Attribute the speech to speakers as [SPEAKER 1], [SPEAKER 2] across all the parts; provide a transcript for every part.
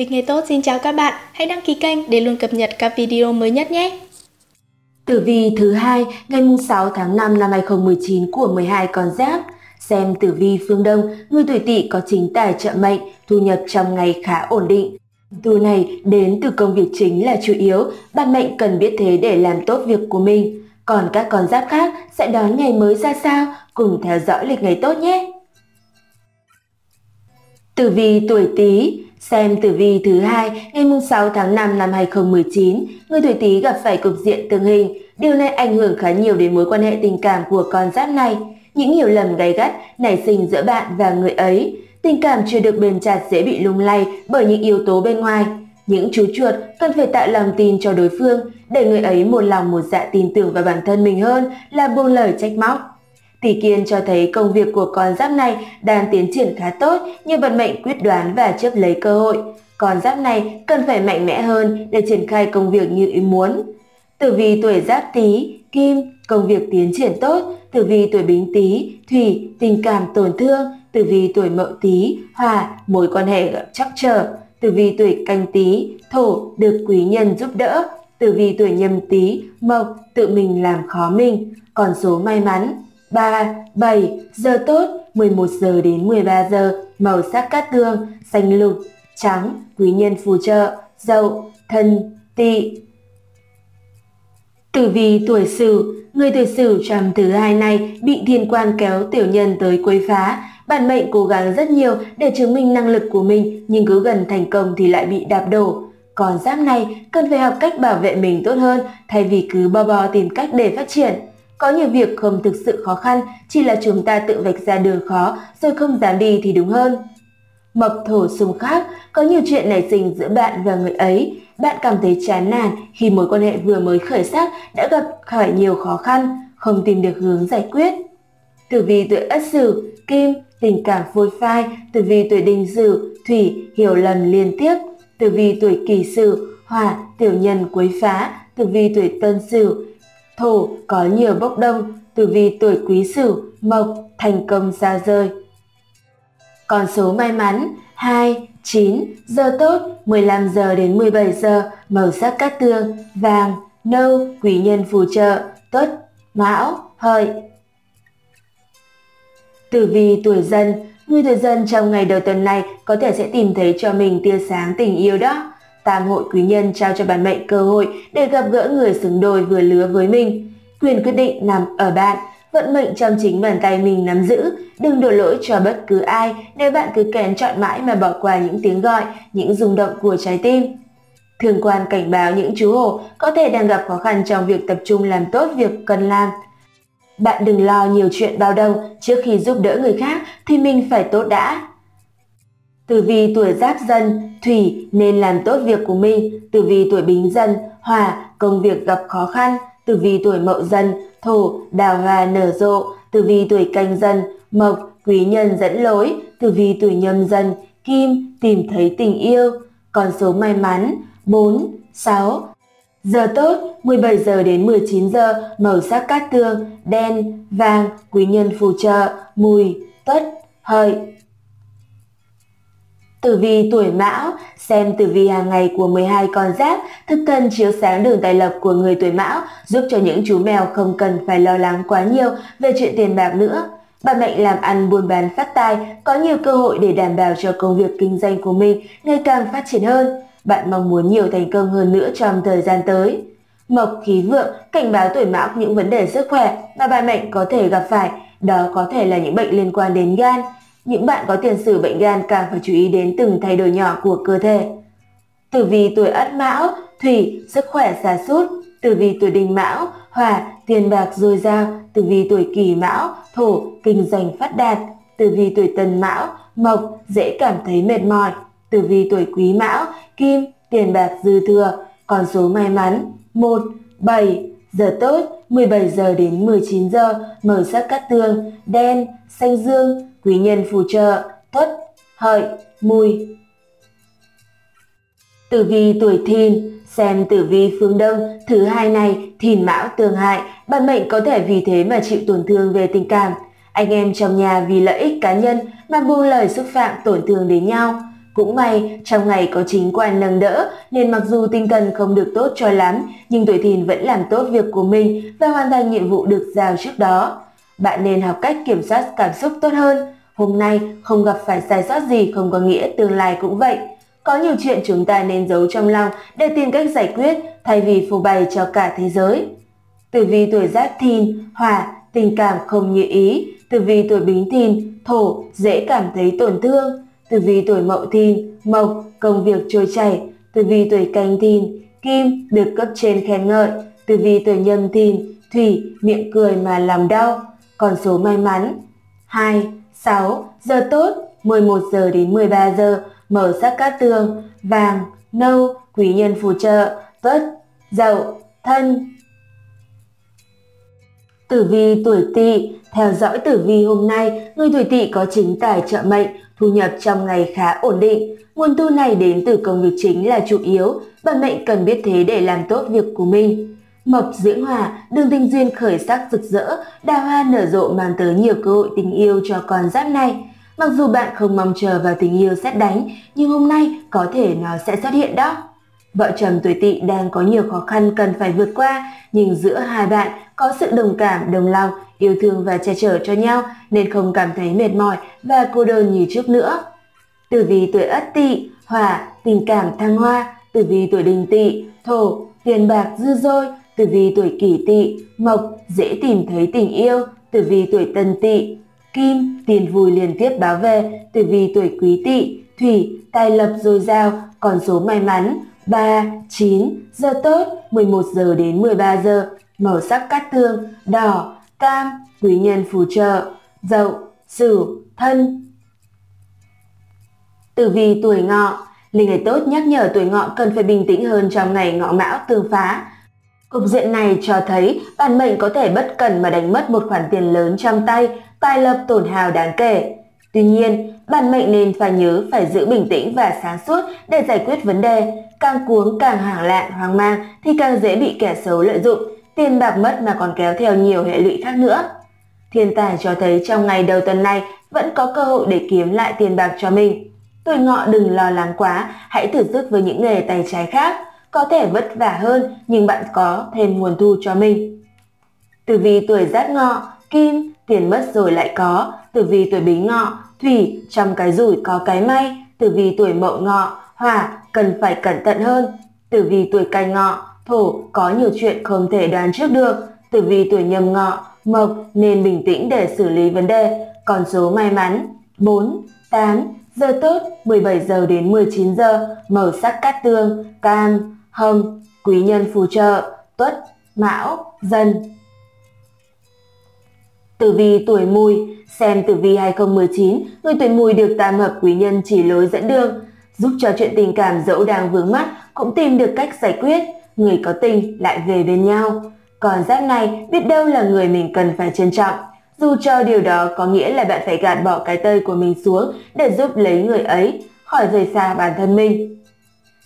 [SPEAKER 1] Lịch ngày tốt xin chào các bạn, hãy đăng ký kênh để luôn cập nhật các video mới nhất nhé.
[SPEAKER 2] Tử vi thứ hai ngày 6 tháng 5 năm 2019 của 12 con giáp. Xem tử vi phương Đông, người tuổi tỵ có chính tài trợ mệnh, thu nhập trong ngày khá ổn định. Từ này đến từ công việc chính là chủ yếu, bạn mệnh cần biết thế để làm tốt việc của mình. Còn các con giáp khác sẽ đón ngày mới ra sao, cùng theo dõi lịch ngày tốt nhé. Tử vi tuổi Tý, xem tử vi thứ hai ngày 6 tháng 5 năm 2019, người tuổi Tý gặp phải cục diện tương hình, điều này ảnh hưởng khá nhiều đến mối quan hệ tình cảm của con giáp này. Những hiểu lầm gay gắt nảy sinh giữa bạn và người ấy, tình cảm chưa được bền chặt dễ bị lung lay bởi những yếu tố bên ngoài. Những chú chuột cần phải tạo lòng tin cho đối phương để người ấy một lòng một dạ tin tưởng vào bản thân mình hơn là buông lời trách móc. Tỷ Kiên cho thấy công việc của con giáp này đang tiến triển khá tốt như vận mệnh quyết đoán và chấp lấy cơ hội. Con giáp này cần phải mạnh mẽ hơn để triển khai công việc như ý muốn. Tử vi tuổi giáp tý, kim, công việc tiến triển tốt. Tử vi tuổi bính tý, thủy, tình cảm tổn thương. Tử vi tuổi mậu tý, hòa, mối quan hệ chắc trở. Tử vi tuổi canh tý, thổ, được quý nhân giúp đỡ. Tử vi tuổi nhâm tý, mộc, tự mình làm khó mình. Còn số may mắn 3, 7, giờ tốt 11 giờ đến 13 giờ, màu sắc cát tương, xanh lục, trắng, quý nhân phù trợ, dậu, thân, tỵ. Tử vi tuổi Sửu, người tuổi Sửu trong thứ hai này bị thiên quan kéo tiểu nhân tới quấy phá, bản mệnh cố gắng rất nhiều để chứng minh năng lực của mình nhưng cứ gần thành công thì lại bị đạp đổ. Còn giáp này cần phải học cách bảo vệ mình tốt hơn thay vì cứ bo bo tìm cách để phát triển. Có nhiều việc không thực sự khó khăn, chỉ là chúng ta tự vạch ra đường khó rồi không dám đi thì đúng hơn. Mộc thổ xung khắc, có nhiều chuyện nảy sinh giữa bạn và người ấy. Bạn cảm thấy chán nản khi mối quan hệ vừa mới khởi sắc đã gặp phải nhiều khó khăn, không tìm được hướng giải quyết. Tử vi tuổi Ất Sửu, Kim, tình cảm phôi phai. Tử vi tuổi Đinh Sửu, Thủy, hiểu lầm liên tiếp. Tử vi tuổi Kỷ Sửu, Hỏa, tiểu nhân quấy phá. Tử vi tuổi Tân Sửu, Thổ có nhiều bốc đông, tử vi tuổi quý sửu, mộc, thành công xa rơi. còn số may mắn 2, 9, giờ tốt 15 giờ đến 17 giờ, màu sắc cát tương, vàng, nâu, quý nhân phù trợ, tuất, mão, hợi. Tử vi tuổi dân, người tuổi dân trong ngày đầu tuần này có thể sẽ tìm thấy cho mình tia sáng tình yêu đó. Tam hội quý nhân trao cho bản mệnh cơ hội để gặp gỡ người xứng đôi vừa lứa với mình. Quyền quyết định nằm ở bạn, vận mệnh trong chính bàn tay mình nắm giữ, đừng đổ lỗi cho bất cứ ai nếu bạn cứ kén chọn mãi mà bỏ qua những tiếng gọi, những rung động của trái tim. Thường quan cảnh báo những chú hổ có thể đang gặp khó khăn trong việc tập trung làm tốt việc cần làm. Bạn đừng lo nhiều chuyện bao đồng, trước khi giúp đỡ người khác thì mình phải tốt đã. Tử vi tuổi giáp dân, thủy nên làm tốt việc của mình. Tử vi tuổi bính dân, hỏa, công việc gặp khó khăn. Tử vi tuổi mậu dân, thổ, đào hoa nở rộ. Tử vi tuổi canh dân, mộc, quý nhân dẫn lối. Tử vi tuổi nhâm dân, kim, tìm thấy tình yêu. Con số may mắn 4, 6. Giờ tốt 17 giờ đến 19 giờ, màu sắc cát tường đen, vàng, quý nhân phù trợ, mùi, tuất, hợi, Tử vi tuổi Mão, xem tử vi hàng ngày của 12 con giáp, thức thần chiếu sáng đường tài lộc của người tuổi Mão, giúp cho những chú mèo không cần phải lo lắng quá nhiều về chuyện tiền bạc nữa. Bạn mệnh làm ăn buôn bán phát tài, có nhiều cơ hội để đảm bảo cho công việc kinh doanh của mình ngày càng phát triển hơn. Bạn mong muốn nhiều thành công hơn nữa trong thời gian tới. Mộc khí vượng cảnh báo tuổi Mão những vấn đề sức khỏe mà bạn mệnh có thể gặp phải, đó có thể là những bệnh liên quan đến gan, những bạn có tiền sử bệnh gan càng phải chú ý đến từng thay đổi nhỏ của cơ thể. Tử vi tuổi Ất Mão, Thủy, sức khỏe xa sút Tử vi tuổi Đinh Mão, Hỏa, tiền bạc dồi dào. Tử vi tuổi Kỷ Mão, Thổ, kinh doanh phát đạt. Tử vi tuổi Tân Mão, Mộc, dễ cảm thấy mệt mỏi. Tử vi tuổi Quý Mão, Kim, tiền bạc dư thừa. Con số may mắn 1, 7, giờ tốt 17 giờ đến 19 giờ, màu sắc cát tường đen, xanh dương, quý nhân phù trợ, tuất, hợi, mùi. Tử vi tuổi thìn, xem tử vi phương Đông thứ hai này thìn mão tương hại, bản mệnh có thể vì thế mà chịu tổn thương về tình cảm. Anh em trong nhà vì lợi ích cá nhân mà buông lời xúc phạm tổn thương đến nhau. Cũng may, trong ngày có chính quan nâng đỡ, nên mặc dù tinh thần không được tốt cho lắm, nhưng tuổi thìn vẫn làm tốt việc của mình và hoàn thành nhiệm vụ được giao trước đó. Bạn nên học cách kiểm soát cảm xúc tốt hơn. Hôm nay không gặp phải sai sót gì không có nghĩa tương lai cũng vậy. Có nhiều chuyện chúng ta nên giấu trong lòng để tìm cách giải quyết thay vì phô bày cho cả thế giới. Tử vi tuổi giáp thìn, hỏa, tình cảm không như ý. Tử vi tuổi bính thìn, thổ, dễ cảm thấy tổn thương. Tử vi tuổi mậu thìn, mộc, công việc trôi chảy. Tử vi tuổi canh thìn, kim, được cấp trên khen ngợi. Tử vi tuổi nhâm thìn, thủy, miệng cười mà làm đau. Còn số may mắn 2, 6, giờ tốt 11 giờ đến 13 giờ, màu sắc cát tường, vàng, nâu, quý nhân phù trợ, tuất, dậu, thân. Tử vi tuổi tỵ Theo dõi tử vi hôm nay, người tuổi tỵ có chính tài trợ mệnh, thu nhập trong ngày khá ổn định. Nguồn thu này đến từ công việc chính là chủ yếu, bản mệnh cần biết thế để làm tốt việc của mình. Mộc dưỡng hòa, đường tình duyên khởi sắc rực rỡ, đào hoa nở rộ mang tới nhiều cơ hội tình yêu cho con giáp này. Mặc dù bạn không mong chờ vào tình yêu xét đánh, nhưng hôm nay có thể nó sẽ xuất hiện đó. Vợ chồng tuổi tỵ đang có nhiều khó khăn cần phải vượt qua, nhưng giữa hai bạn có sự đồng cảm, đồng lòng, yêu thương và che chở cho nhau nên không cảm thấy mệt mỏi và cô đơn như trước nữa. Tử vi tuổi Ất Tỵ, Hỏa, tình cảm thăng hoa, tử vi tuổi Đinh Tỵ, Thổ, tiền bạc dư dôi, tử vi tuổi Kỷ Tỵ, Mộc, dễ tìm thấy tình yêu, tử vi tuổi Tân Tỵ, Kim, tiền vui liên tiếp báo về, tử vi tuổi Quý Tỵ, Thủy, tài lập dồi dào, còn số may mắn 3, 9, giờ tốt 11 giờ đến 13 giờ, màu sắc cát tương, đỏ, cam, quý nhân phù trợ, dậu, sửu, thân. Tử vi tuổi ngọ, linh ngày tốt nhắc nhở tuổi ngọ cần phải bình tĩnh hơn trong ngày ngọ mão tương phá. Cục diện này cho thấy bản mệnh có thể bất cần mà đánh mất một khoản tiền lớn trong tay, tài lập tổn hào đáng kể. Tuy nhiên, bản mệnh nên phải nhớ phải giữ bình tĩnh và sáng suốt để giải quyết vấn đề. Càng cuống càng hoảng loạn, hoang mang thì càng dễ bị kẻ xấu lợi dụng, tiền bạc mất mà còn kéo theo nhiều hệ lụy khác nữa. Thiên tài cho thấy trong ngày đầu tuần này vẫn có cơ hội để kiếm lại tiền bạc cho mình. Tuổi ngọ đừng lo lắng quá, hãy thử sức với những nghề tay trái khác. Có thể vất vả hơn nhưng bạn có thêm nguồn thu cho mình. Tử vi tuổi giáp ngọ, kim, tiền mất rồi lại có. Tử vi tuổi bính ngọ, thủy, trong cái rủi có cái may. Tử vi tuổi mậu ngọ, hỏa, cần phải cẩn thận hơn. Tử vi tuổi canh ngọ, thổ, có nhiều chuyện không thể đoán trước được. Tử vi tuổi nhâm ngọ, mộc, nên bình tĩnh để xử lý vấn đề. Còn số may mắn 4, 8, giờ tốt 17 giờ đến 19 giờ, màu sắc cát tương, cam, Hâm, quý nhân phù trợ, tuất, mão, dần. Tử vi tuổi mùi, xem tử vi 2019, người tuổi mùi được tam hợp quý nhân chỉ lối dẫn đường, giúp cho chuyện tình cảm dẫu đang vướng mắt cũng tìm được cách giải quyết, người có tình lại về bên nhau. Còn giáp này biết đâu là người mình cần phải trân trọng, dù cho điều đó có nghĩa là bạn phải gạt bỏ cái tơi của mình xuống để giúp lấy người ấy khỏi rời xa bản thân mình.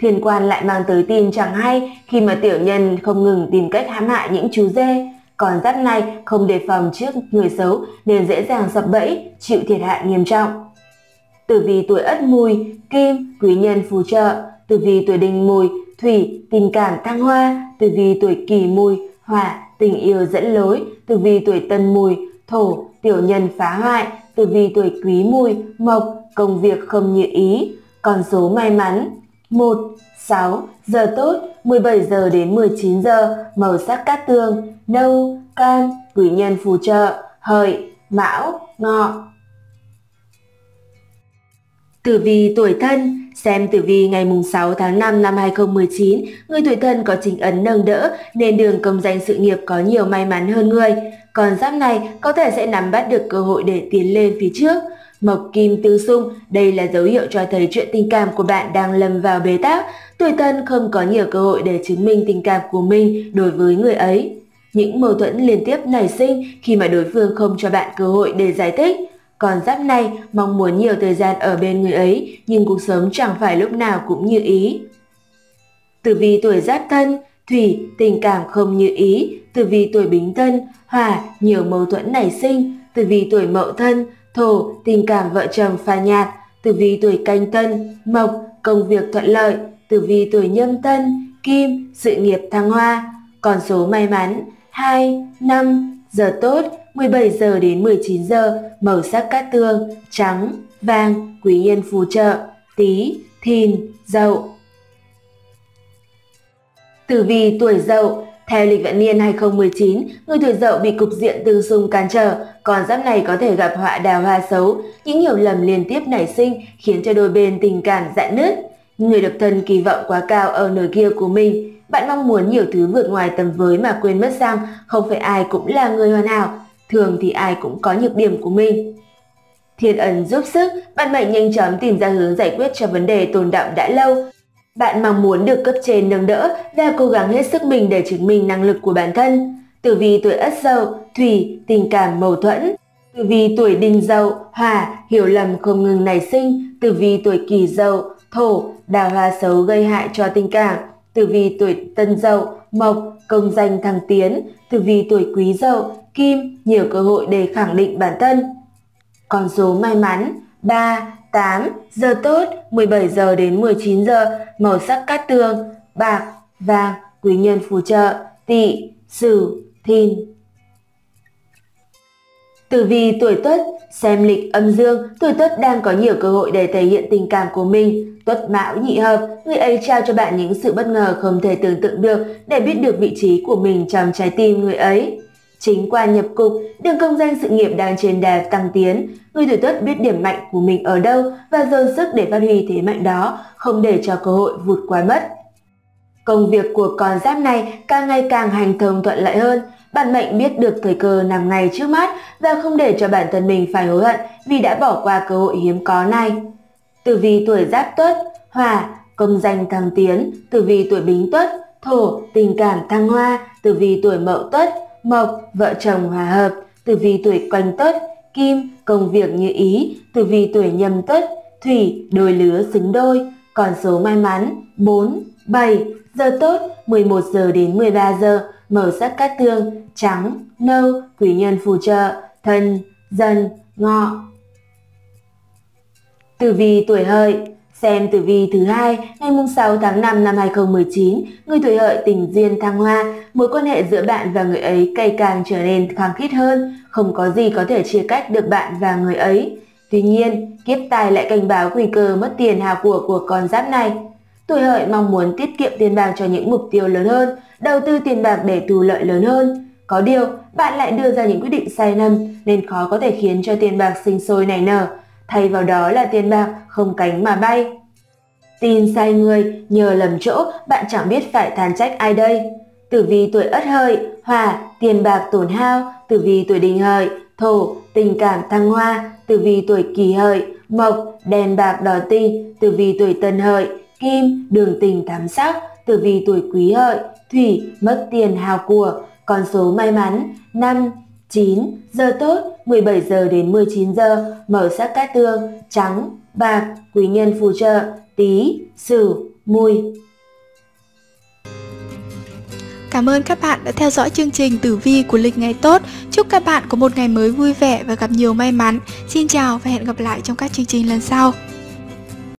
[SPEAKER 2] Thiên quan lại mang tới tin chẳng hay khi mà tiểu nhân không ngừng tìm cách hãm hại những chú dê. Còn giáp này không đề phòng trước người xấu nên dễ dàng sập bẫy, chịu thiệt hại nghiêm trọng. Tử vi tuổi ất mùi, kim, quý nhân phù trợ. Tử vi tuổi đinh mùi, thủy, tình cảm thăng hoa. Tử vi tuổi kỷ mùi, hỏa, tình yêu dẫn lối. Tử vi tuổi tân mùi, thổ, tiểu nhân phá hoại. Tử vi tuổi quý mùi, mộc, công việc không như ý. Còn số may mắn 1. 6. Giờ tốt 17 giờ đến 19 giờ Màu sắc cát tường Nâu, can, quý nhân phù trợ Hợi, mão, ngọ Tử vi tuổi thân Xem tử vi ngày 6 tháng 5 năm 2019, người tuổi thân có chính ấn nâng đỡ nên đường công danh sự nghiệp có nhiều may mắn hơn người. Còn giáp này có thể sẽ nắm bắt được cơ hội để tiến lên phía trước. Mộc kim tư xung, đây là dấu hiệu cho thấy chuyện tình cảm của bạn đang lâm vào bế tắc. Tuổi thân không có nhiều cơ hội để chứng minh tình cảm của mình đối với người ấy. Những mâu thuẫn liên tiếp nảy sinh khi mà đối phương không cho bạn cơ hội để giải thích. Còn giáp này mong muốn nhiều thời gian ở bên người ấy nhưng cuộc sống chẳng phải lúc nào cũng như ý. Tử vi tuổi giáp thân, thủy, tình cảm không như ý. Tử vi tuổi bính thân, hỏa, nhiều mâu thuẫn nảy sinh. Tử vi tuổi mậu thân, thổ, tình cảm vợ chồng pha nhạt, tử vi tuổi canh thân mộc, công việc thuận lợi, tử vi tuổi nhâm thân kim, sự nghiệp thăng hoa. còn số may mắn 2, 5, giờ tốt 17 giờ đến 19 giờ, màu sắc cát tương, trắng, vàng, quý nhân phù trợ, tí, thìn, dậu. Tử vi tuổi dậu, theo lịch vận niên 2019, người tuổi dậu bị cục diện tương xung cản trở, còn giáp này có thể gặp họa đào hoa xấu, những hiểu lầm liên tiếp nảy sinh khiến cho đôi bên tình cảm dạn nứt. Người độc thân kỳ vọng quá cao ở nửa kia của mình, bạn mong muốn nhiều thứ vượt ngoài tầm với mà quên mất rằng không phải ai cũng là người hoàn hảo, thường thì ai cũng có nhược điểm của mình. Thiên ẩn giúp sức, bạn mệnh nhanh chóng tìm ra hướng giải quyết cho vấn đề tồn đọng đã lâu. Bạn mong muốn được cấp trên nâng đỡ và cố gắng hết sức mình để chứng minh năng lực của bản thân. Tử vi tuổi Ất Dậu, Thủy, tình cảm mâu thuẫn. Tử vi tuổi Đinh Dậu, Hỏa, hiểu lầm không ngừng nảy sinh. Tử vi tuổi Kỷ Dậu, Thổ, đào hoa xấu gây hại cho tình cảm. Tử vi tuổi Tân Dậu, Mộc, công danh thăng tiến. Tử vi tuổi Quý Dậu, Kim, nhiều cơ hội để khẳng định bản thân. Con số may mắn 3, 8, giờ tốt 17 giờ đến 19 giờ, màu sắc cát tường, bạc, vàng, quý nhân phù trợ, tỵ, sửu, thìn. Tử vi tuổi Tuất, xem lịch âm dương, tuổi Tuất đang có nhiều cơ hội để thể hiện tình cảm của mình. Tuất Mão nhị hợp, người ấy trao cho bạn những sự bất ngờ không thể tưởng tượng được để biết được vị trí của mình trong trái tim người ấy. Chính qua nhập cục, đường công danh sự nghiệp đang trên đà tăng tiến, người tuổi tuất biết điểm mạnh của mình ở đâu và dồn sức để phát huy thế mạnh đó, không để cho cơ hội vụt qua mất. Công việc của con giáp này càng ngày càng hành thông thuận lợi hơn, bản mệnh biết được thời cơ nằm ngay trước mắt và không để cho bản thân mình phải hối hận vì đã bỏ qua cơ hội hiếm có này. Tử vi tuổi giáp tuất, hỏa, công danh thăng tiến, tử vi tuổi bính tuất, thổ, tình cảm thăng hoa, tử vi tuổi mậu tuất, mộc, vợ chồng hòa hợp, tử vi tuổi quanh tuất, kim, công việc như ý, tử vi tuổi nhâm tuất, thủy, đôi lứa xứng đôi, còn số may mắn 4, 7, giờ tốt 11 giờ đến 13 giờ, màu sắc cát tương, trắng, nâu, quý nhân phù trợ, thân, dần, ngọ. Tử vi tuổi hợi Xem tử vi thứ hai ngày 6 tháng 5 năm 2019, người tuổi hợi tình duyên thăng hoa, mối quan hệ giữa bạn và người ấy ngày càng trở nên khăng khít hơn, không có gì có thể chia cách được bạn và người ấy. Tuy nhiên, kiếp tài lại cảnh báo nguy cơ mất tiền hào của của con giáp này. Tuổi hợi mong muốn tiết kiệm tiền bạc cho những mục tiêu lớn hơn, đầu tư tiền bạc để thu lợi lớn hơn. Có điều, bạn lại đưa ra những quyết định sai lầm nên khó có thể khiến cho tiền bạc sinh sôi nảy nở thay vào đó là tiền bạc không cánh mà bay. Tin sai người, nhờ lầm chỗ, bạn chẳng biết phải than trách ai đây. Tử vi tuổi ất hợi, hỏa, tiền bạc tổn hao, tử vi tuổi đinh hợi, thổ, tình cảm thăng hoa, tử vi tuổi kỷ hợi, mộc, đèn bạc đỏ tinh, tử vi tuổi tân hợi, kim, đường tình thám sắc, tử vi tuổi quý hợi, thủy, mất tiền hào của, con số may mắn 5, 9. Giờ tốt 17 giờ đến 19 giờ, màu sắc cát tương, trắng, bạc, quý nhân phù trợ, tí, sửu, mùi.
[SPEAKER 1] Cảm ơn các bạn đã theo dõi chương trình tử vi của lịch ngày tốt. Chúc các bạn có một ngày mới vui vẻ và gặp nhiều may mắn. Xin chào và hẹn gặp lại trong các chương trình lần sau.